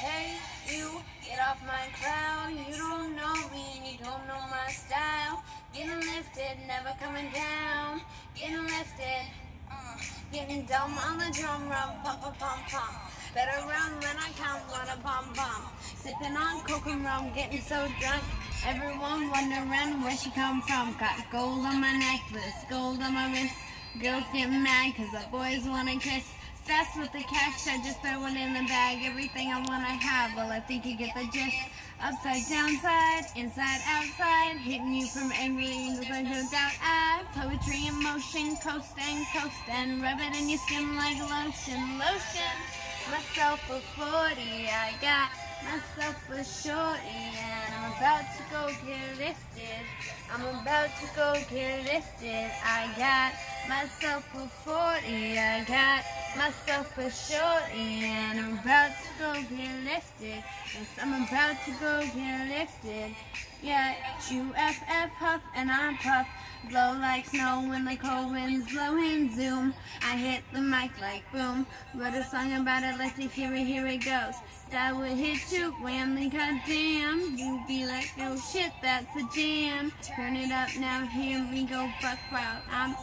Hey, you, get off my cloud. You don't know me, you don't know my style. Getting lifted, never coming down. Getting lifted, uh, getting dumb on the drum, rum, pum, pum, pum, pum. Better run when I count, run a pom pom. Sipping on and rum, getting so drunk. Everyone wondering where she come from. Got gold on my necklace, gold on my wrist. Girls get mad cause the boys wanna kiss. Fast with the cash, I just throw it in the bag. Everything I wanna have, well I think you get the gist. Upside, downside, inside, outside, hitting you from every angle, there's no doubt. I poetry in motion, coast and coast and rub it in your skin like lotion, lotion. Myself a 40, I got myself a shorty, and I'm about to go get lifted. I'm about to go get lifted. I got myself a 40, I got myself a shorty, and I'm about to go get lifted. Yes, I'm about to go get lifted. Yeah, you UFF huff and I puff. Blow like snow when the cold winds blow and zoom. I hit the mic like boom. Wrote a song about it, let's hear it, here it goes. That would hit you, whammy, goddamn. You be like, shit, that's a jam. Turn it up now, here we go, buck wild. I'm,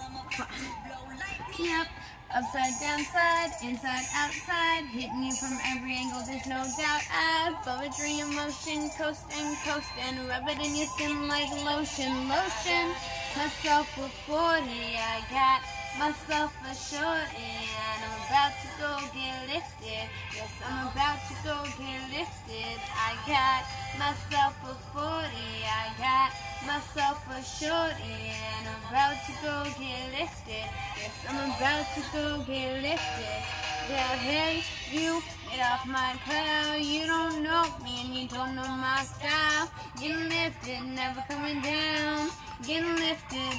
yep. Upside, downside, inside, outside, hitting you from every angle, there's no doubt. I poetry in motion, coast and coast, and rub it in your skin like lotion, lotion. Myself a 40, I got myself a shorty, and I'm about to go get lifted. Yes, I'm about to go get lifted. I got myself a 40, I got myself a shorty, and I'm about to go get lifted. Yes, I'm about to go get lifted. Yeah, hey, you, get off my cloud. You don't know me and you don't know my style. Getting lifted, never coming down. Getting lifted.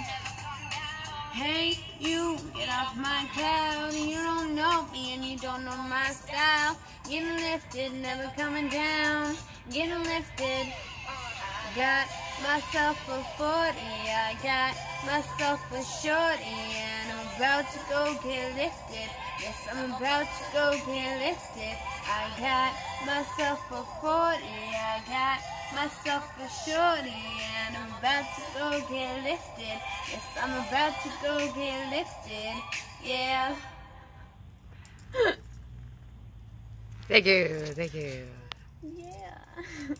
Hey, you, get off my cloud. You don't know me don't know my style. Getting lifted, never coming down. Getting lifted. Got myself a 40, I got myself a shorty, and I'm about to go get lifted. Yes, I'm about to go get lifted. I got myself a 40, I got myself a shorty, and I'm about to go get lifted. Yes, I'm about to go get lifted. Yeah. Thank you, thank you. Yeah.